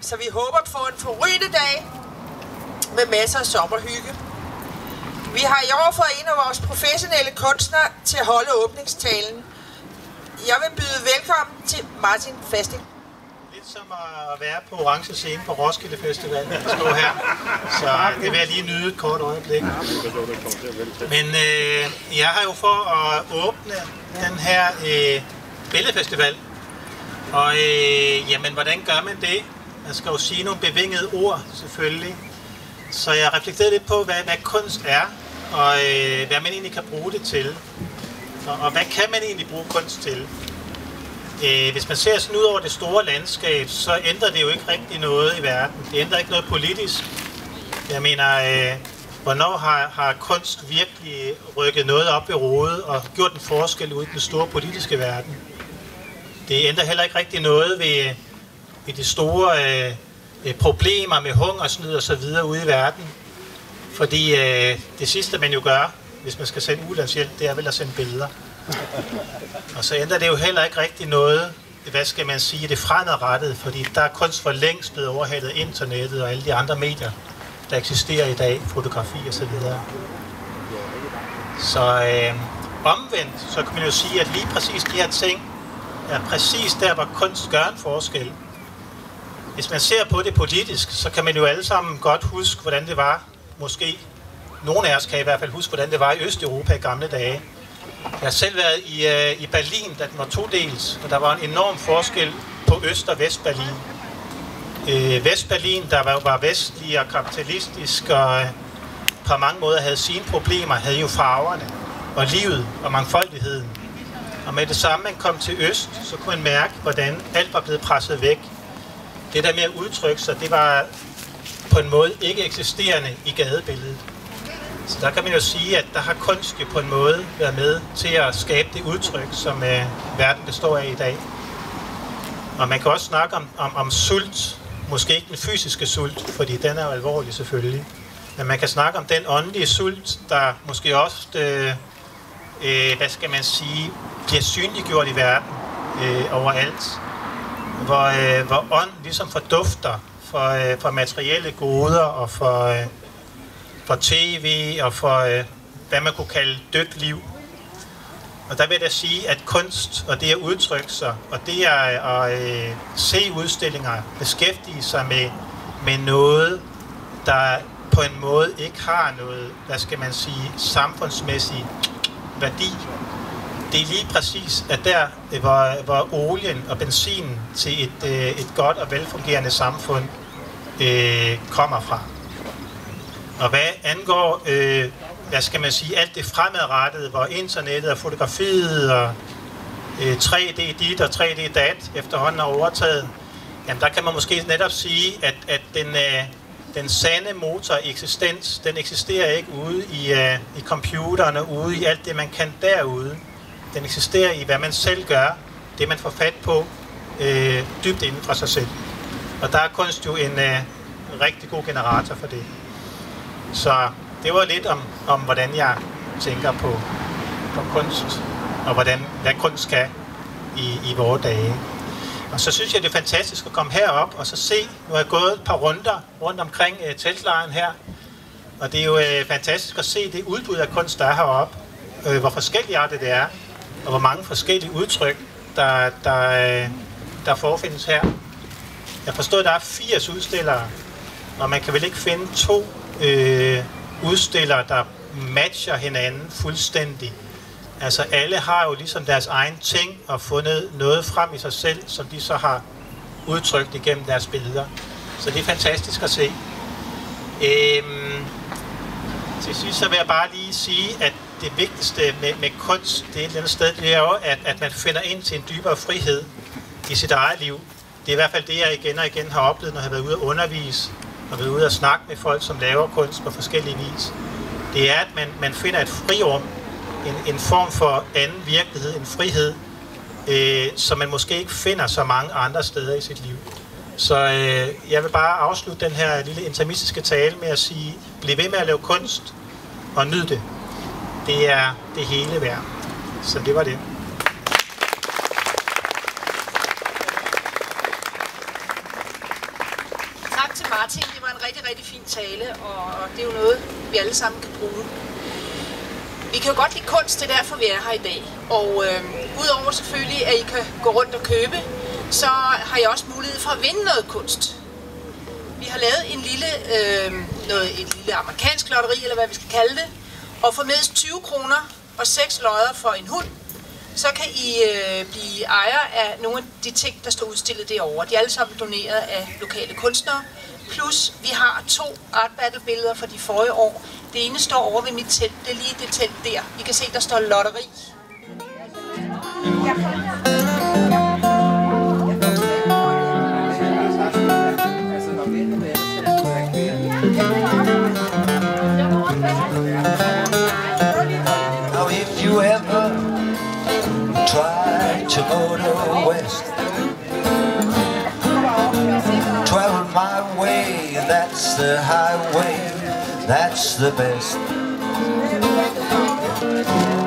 Så vi håber på en forrygende dag med masser af sommerhygge. Vi har i år fået en af vores professionelle kunstnere til at holde åbningstalen. Jeg vil byde velkommen til Martin Fasting. Lidt som at være på orange scene på Roskilde Festival, at stå her. Så det vil jeg lige nyde et kort øjeblik. Men øh, jeg har jo for at åbne den her øh, billedfestival. Og øh, jamen, hvordan gør man det? Jeg skal jo sige nogle bevingede ord, selvfølgelig. Så jeg reflekterede lidt på, hvad, hvad kunst er, og øh, hvad man egentlig kan bruge det til. Og, og hvad kan man egentlig bruge kunst til? Øh, hvis man ser sådan ud over det store landskab, så ændrer det jo ikke rigtig noget i verden. Det ændrer ikke noget politisk. Jeg mener, øh, hvornår har, har kunst virkelig rykket noget op i rodet og gjort en forskel ud i den store politiske verden? Det ændrer heller ikke rigtig noget ved, ved de store øh, øh, problemer med hungersnød og så videre ude i verden. Fordi øh, det sidste, man jo gør, hvis man skal sende ulandshjælp, det er vel at sende billeder. Og så ændrer det jo heller ikke rigtig noget, hvad skal man sige, det fremadrettede, fordi der er kunst for længst blevet overhalet internettet og alle de andre medier, der eksisterer i dag, fotografi og så videre. Så øh, omvendt, så kan man jo sige, at lige præcis de her ting er præcis der, hvor kunst gør en forskel. Hvis man ser på det politisk, så kan man jo alle sammen godt huske, hvordan det var, måske nogle af os kan i hvert fald huske, hvordan det var i Østeuropa i gamle dage. Jeg har selv været i, øh, i Berlin, da den var todels, og der var en enorm forskel på Øst- og Vestberlin. Øh, Vestberlin, der var, var vestlig og kapitalistisk, og øh, på mange måder havde sine problemer, havde jo farverne og livet og mangfoldigheden. Og med det samme, man kom til Øst, så kunne man mærke, hvordan alt var blevet presset væk. Det der med at udtrykke sig, det var på en måde ikke eksisterende i gadebilledet. Så der kan man jo sige, at der har kunst jo på en måde været med til at skabe det udtryk, som øh, verden består af i dag. Og man kan også snakke om, om, om sult, måske ikke den fysiske sult, fordi den er jo alvorlig selvfølgelig. Men man kan snakke om den åndelige sult, der måske også, øh, øh, hvad skal man sige, bliver synliggjort i verden øh, overalt. Hvor, øh, hvor ånd ligesom fordufter for, øh, for materielle goder og for, øh, for tv og for, øh, hvad man kunne kalde dødt liv. Og der vil jeg sige, at kunst og det at udtrykke sig, og det at, øh, at øh, se udstillinger, beskæftige sig med, med noget, der på en måde ikke har noget, hvad skal man sige, samfundsmæssig værdi. Det er lige præcis, at der, hvor, hvor olien og benzinen til et, øh, et godt og velfungerende samfund øh, kommer fra. Og hvad angår, øh, hvad skal man sige, alt det fremadrettede, hvor internettet og fotografiet og øh, 3D dit og 3D dat efterhånden har overtaget, jamen der kan man måske netop sige, at, at den, øh, den sande motor eksistens, den eksisterer ikke ude i, øh, i computerne, ude i alt det, man kan derude. Den eksisterer i, hvad man selv gør, det man får fat på øh, dybt inden for sig selv. Og der er kunst jo en øh, rigtig god generator for det. Så det var lidt om, om hvordan jeg tænker på, på kunst, og hvordan, hvad kunst kan i, i vores dage. Og så synes jeg, det er fantastisk at komme herop og så se, nu har jeg gået et par runder rundt omkring øh, teltlejren her, og det er jo øh, fantastisk at se det udbud af kunst, der er heroppe, øh, hvor forskelligartet det er, og hvor mange forskellige udtryk, der, der, øh, der forefindes her. Jeg forstår, at der er 80 udstillere, og man kan vel ikke finde to øh, udstillere, der matcher hinanden fuldstændig. Altså alle har jo ligesom deres egen ting og fundet noget frem i sig selv, som de så har udtrykt igennem deres billeder. Så det er fantastisk at se. Øhm, til sidst så vil jeg bare lige sige, at det vigtigste med, med kunst, det er et eller andet sted, det er jo, at, at man finder ind til en dybere frihed i sit eget liv. Det er i hvert fald det, jeg igen og igen har oplevet, når jeg har været ude at undervise og været ude og snakke med folk, som laver kunst på forskellige vis. Det er, at man, man finder et frirum, en, en form for anden virkelighed, en frihed, øh, som man måske ikke finder så mange andre steder i sit liv. Så øh, jeg vil bare afslutte den her lille intermistiske tale med at sige, bliv ved med at lave kunst og nyd det. Det er det hele værd. Så det var det. tak til Martin. Det var en rigtig, rigtig fin tale, og det er jo noget, vi alle sammen kan bruge. Vi kan jo godt lide kunst, det er derfor, vi er her i dag. Og øh, udover selvfølgelig, at I kan gå rundt og købe, så har I også mulighed for at vinde noget kunst. Vi har lavet en lille, øh, noget, et lille amerikansk lotteri, eller hvad vi skal kalde det, og for mindst 20 kroner og 6 lodder for en hund, så kan I øh, blive ejer af nogle af de ting, der står udstillet derovre. De er alle sammen doneret af lokale kunstnere. Plus, vi har to art battle billeder fra de forrige år. Det ene står over ved mit telt. Det er lige det telt der. I kan se, der står lotteri. Now to west. Travel my way, that's the highway, that's the best.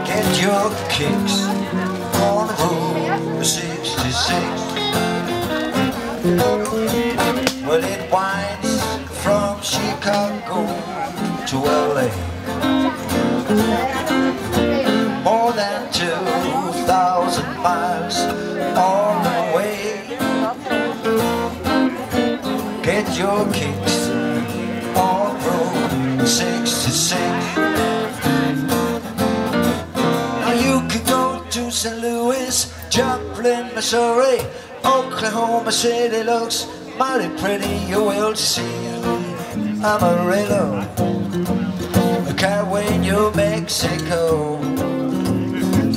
Get your kicks on Route 66 Well it winds from Chicago to LA Your kicks on Road 66. Now you can go to St. Louis, Joplin, Missouri, Oklahoma City looks mighty pretty, you will see. Amarillo, Carway, New Mexico.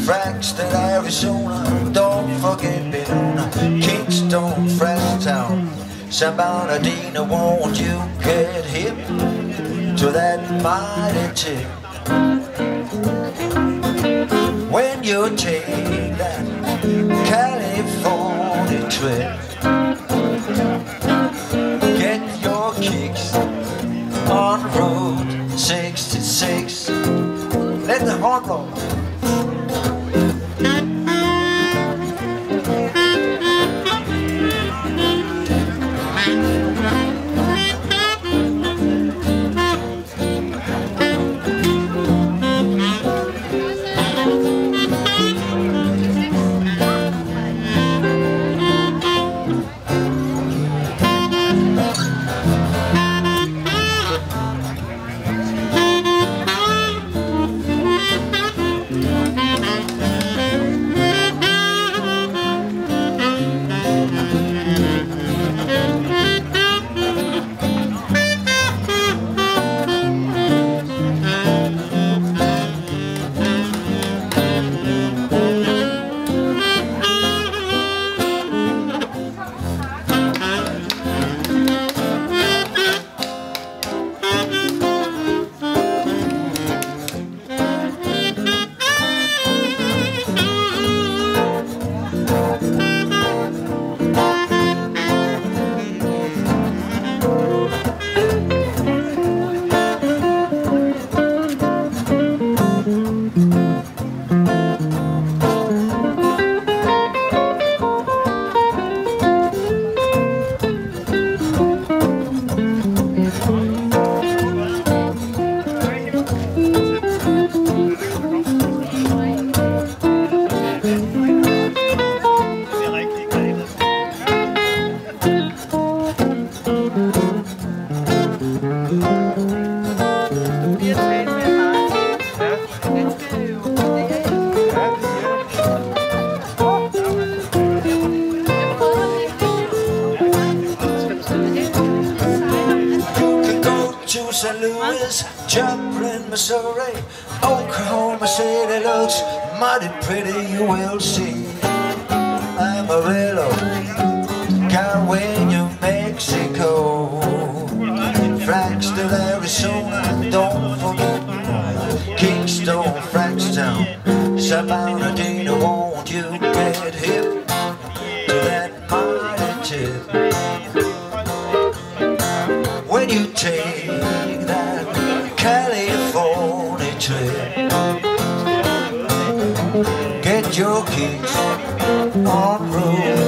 Fraxton, Arizona, don't forget Benona, Kingston, Freshtown, San Bernardino, won't you get hip to that mighty tip? When you take that California trip, get your kicks on Road 66. Let the horn roll. Frankstown, Arizona, don't forget Kingston, Frankstown, Bernardino, won't you get hip to that mighty tip? when you take that California trip. Get your kicks on Route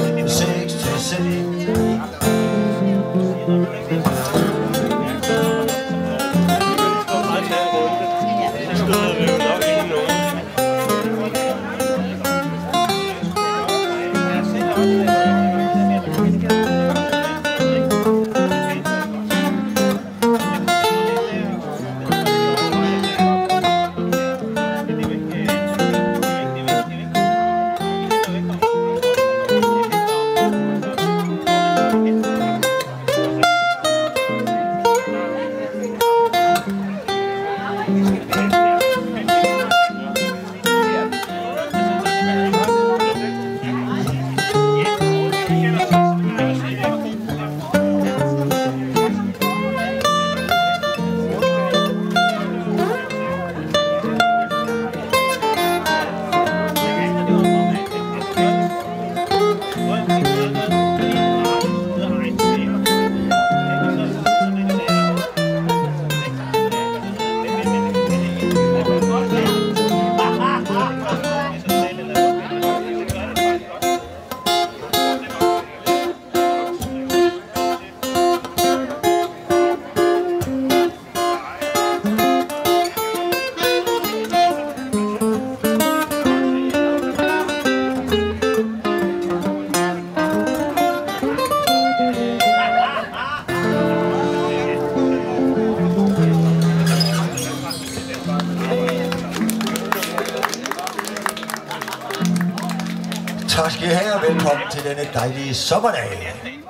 i dejlige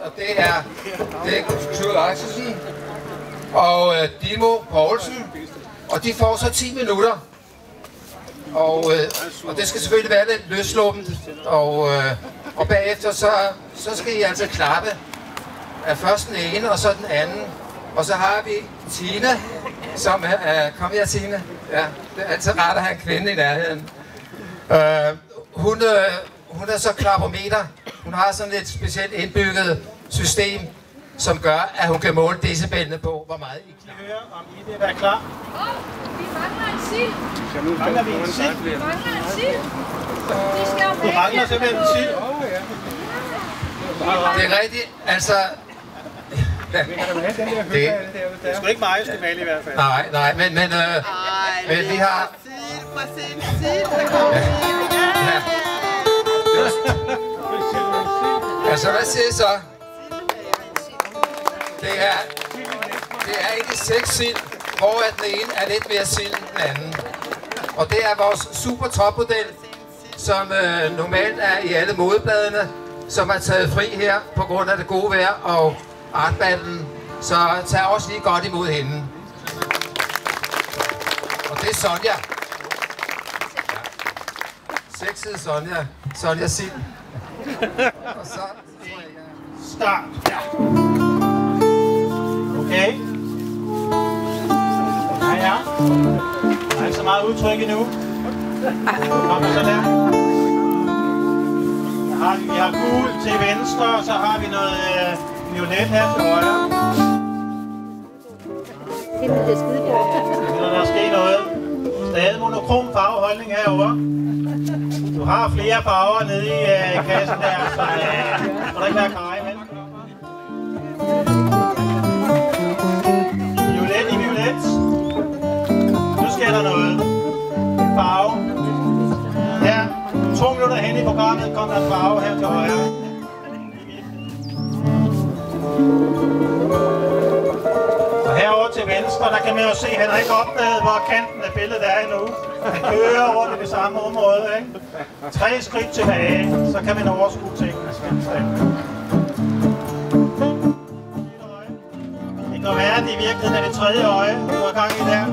og det er, det er Kurt Axelsen og øh, Dimo Poulsen, og de får så 10 minutter. Og, øh, og det skal selvfølgelig være lidt løsluppent, og, øh, og bagefter så, så skal I altså klappe af først den ene og så den anden. Og så har vi Tina, som er... Øh, kom her, Tina. Ja, det er altid rart at have en kvinde i nærheden. Øh, hun, øh, hun er så klappermeter. Hun har sådan et specielt indbygget system, som gør, at hun kan måle decibelene på, hvor meget I Vi hører, om I vil være klar. Vi mangler en sild. Mangler vi en sild? Vi mangler en sild. De skal jo Vi med mangler simpelthen en sild. Det er rigtigt. Altså... Det, Det er sgu ikke mig, skal male i hvert fald. nej, nej, men, men, øh, men vi har... Ja. Just. Altså, hvad siger I så? Det er, det er ikke seks sild, hvor at den ene er lidt mere sild end den anden. Og det er vores super topmodel, som øh, normalt er i alle modebladene, som er taget fri her på grund af det gode vejr og artballen. Så tag også lige godt imod hende. Og det er Sonja. Ja. Sexede Sonja. Sonja Sild. Og så... Start. Ja. Okay. Ja, ja. Der er ikke så meget udtryk endnu. Kom så der. Der har vi, vi har gul til venstre, og så har vi noget øh, violet her til højre. Det er skide Du har flere farver nede i øh, kassen der, så øh, må der ikke være kaj, vel? Violet i violet. Nu sker der noget. Farve. Ja, to minutter hen i programmet, kom der en farve her til højre. Og herovre til venstre, der kan man jo se, at han har ikke opdaget, hvor kanten af billedet er endnu. Kører rundt i det samme område, ikke? Tre skridt tilbage, så kan man overskue tingene. Det kan være, at det i virkeligheden er det tredje øje, du har gang i der.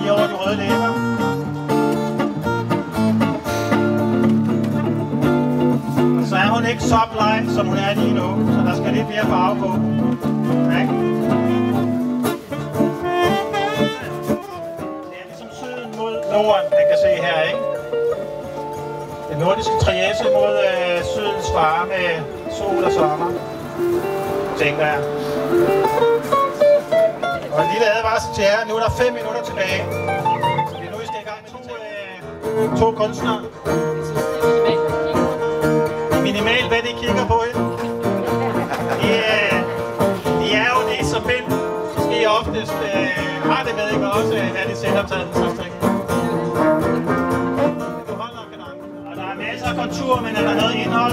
Lige over de røde læber. Og så er hun ikke så bleg, som hun er lige nu, så der skal lidt mere farve på. Ikke? Norden, man kan se her, ikke? Den nordiske triese mod øh, sydens varme sol og sommer, tænker jeg. Og en lille advarsel til jer, nu er der 5 minutter tilbage. Det er nu, I skal i gang med to, øh, to kunstnere. Minimal, hvad de kigger på, ikke? De, øh, de er jo det, som mænd måske oftest øh, har det med, ikke? Også, også øh, er det selvoptaget, den slags der er men er der noget indhold?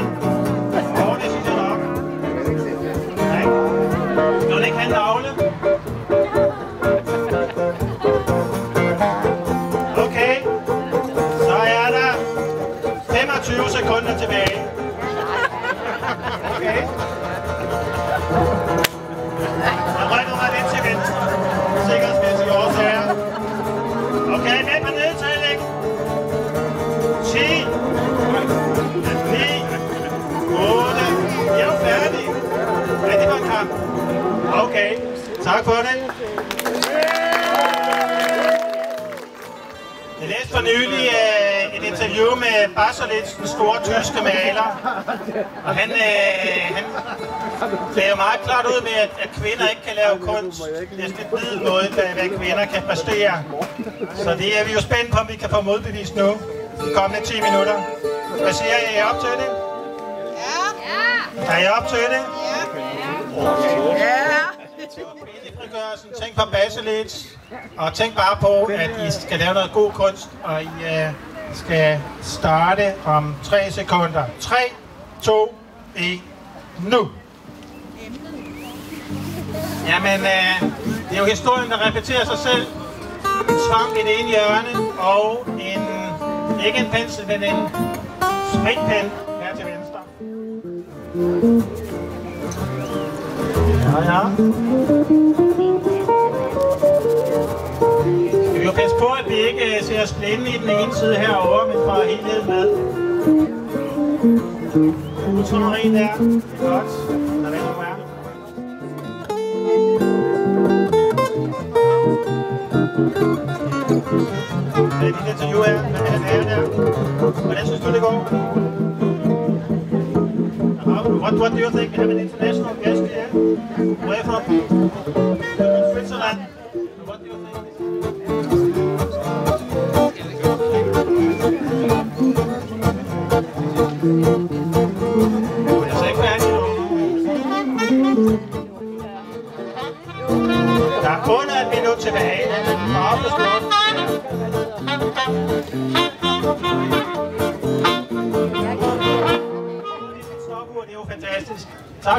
Jo, det synes jeg nok. Nej. Skal du ikke have en navle? Okay. Så er der 25 sekunder tilbage. Okay. Jeg rykker mig lidt til venstre. Sikkert Kamp. Okay, tak for det. Jeg læste for nylig øh, et interview med Basolitz, den store tyske maler. Og han, øh, han lagde meget klart ud med, at, at kvinder ikke kan lave kunst. Det er sådan lidt hvid måde, hvad, hvad kvinder kan præstere. Så det er vi jo spændt på, om vi kan få modbevist nu. De kommende 10 minutter. Hvad siger I? Er I op til det? Ja. Er I op til det? Ja. Tænk på Baselitz. Og tænk bare på, at I skal lave noget god kunst, og I uh, skal starte om 3 sekunder. 3, 2, 1, nu! Jamen, uh, det er jo historien, der repeterer sig selv. En svamp i det ene hjørne, og en, ikke en pensel, men en spritpen her til venstre. Ja, ja. Skal vi jo passe på, at vi ikke øh, ser os blinde i den ene side herovre, men får helheden med. Utrømmeri der. Det er godt. Lad være nu være. Er det dit interview her med den her der? Hvordan synes du, det går? What, what do you think? We have an international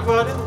Tak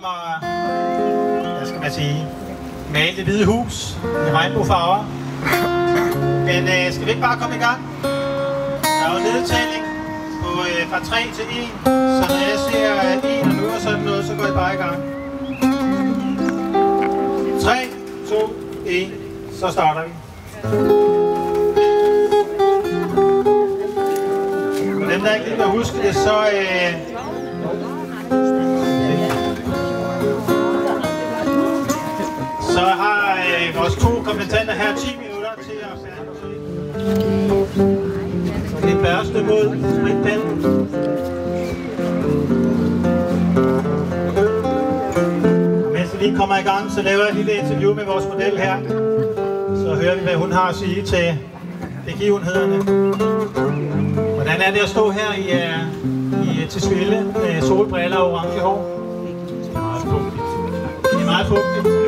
som at, hvad skal man sige, male det hvide hus i regnbuefarver. Men øh, skal vi ikke bare komme i gang? Der er jo nedtælling på, øh, fra 3 til 1, så når jeg ser 1 øh, og nu og sådan noget, så går I bare i gang. 3, 2, 1, så starter vi. For dem, der ikke lige kan huske det, så... Øh, har øh, vores to kompetenter her 10 minutter til at færdige. Det børste mod spritpinden. Mens vi lige kommer i gang, så laver jeg et lille interview med vores model her. Så hører vi, hvad hun har at sige til begivenhederne. Hvordan er det at stå her i, uh, i Tisvilde med solbriller og orange hår? Det er meget fugtigt. Det er meget fugtigt.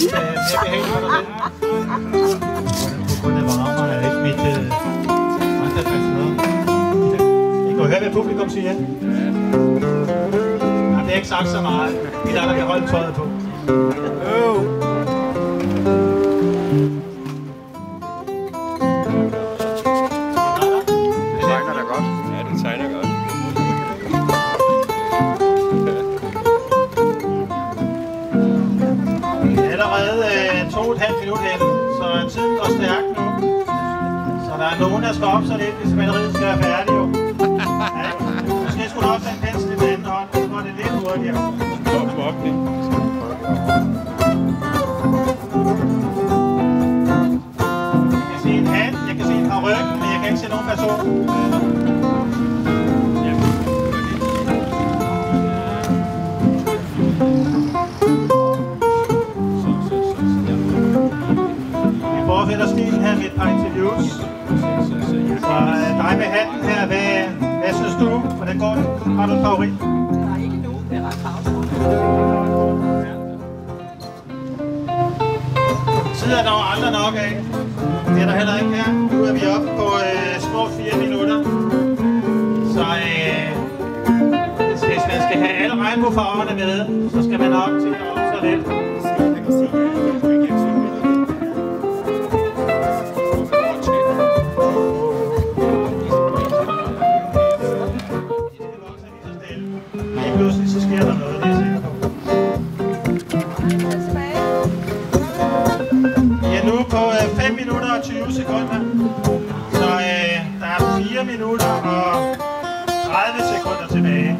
Lidt øh, mere behageligt for dig selv. På grund af varme er ikke mit øh, håndtagsmadsmøde. I kan jo høre, hvad publikum siger. Ja, det er ikke sagt så meget. Vi der, der kan holde tøjet på. Vil der ske her med et par interviews. Så øh, dig med hatten her, hvad, hvad synes du? Hvordan går det? Har du en favorit? Der er der jo aldrig nok af. Det er der heller ikke her. Nu er vi oppe på øh, små fire minutter. Så øh, hvis, hvis man skal have alle regnbuefarverne med, så skal man op til at op så lidt. Sekunder. Så øh, der er 4 minutter og 30 sekunder tilbage.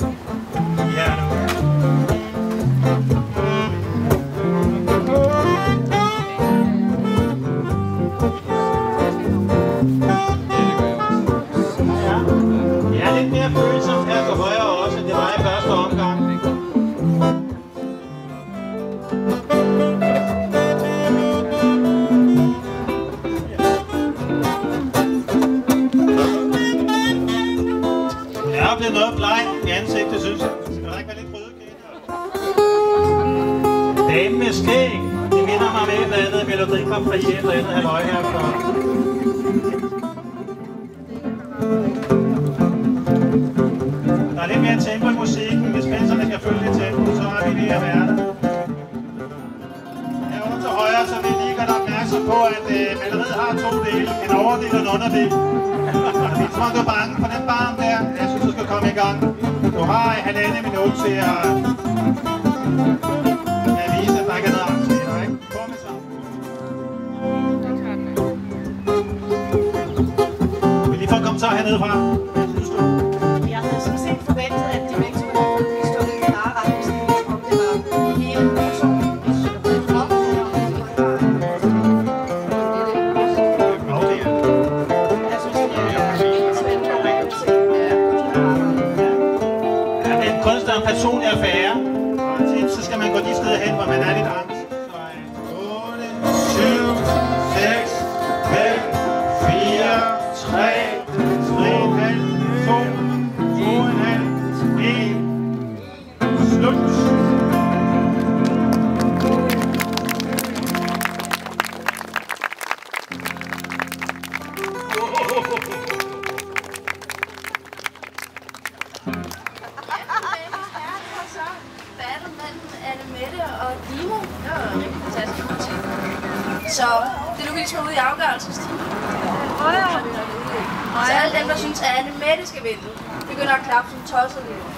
Eller andet melodi fra fri eller andet halvøj herfra. Der er lidt mere tempo i musikken. Hvis penserne kan følge lidt tempo, så er vi lige at være der. Herovre til højre, så vil jeg lige gøre dig opmærksom på, at øh, maleriet har to dele. En overdel og en underdel. Jeg tror, du er bange for den barm der. Jeg synes, du skal komme i gang. Du har halvandet minut til at kommentar hernede fra? Jeg havde sådan set forventet, at de begge skulle have stået klare retningslinjer, om det var hele personen, det er er tit så skal man gå de steder hen, hvor man er lidt angst. Begynder som tosset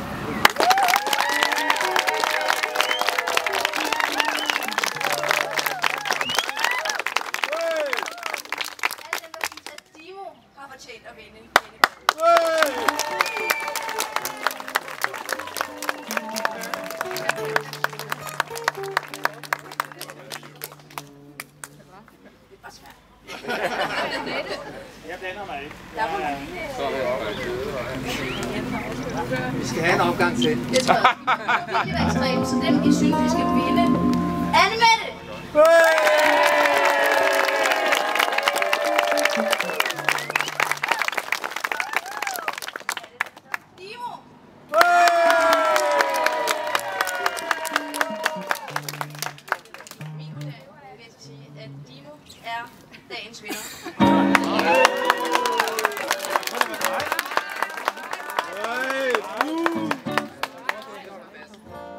dagens vinder.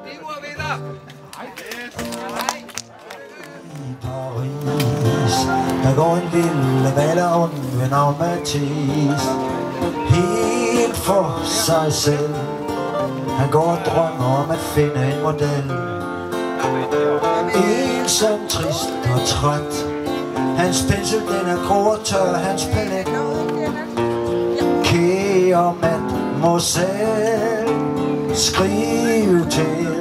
Dimo! Paris Der går en lille valgånd ved navn Mathis Helt for sig selv Han går og drømmer om at finde en model En som trist og træt Hans pensel den er grå og tør Hans palet. Kære mand må selv Skrive til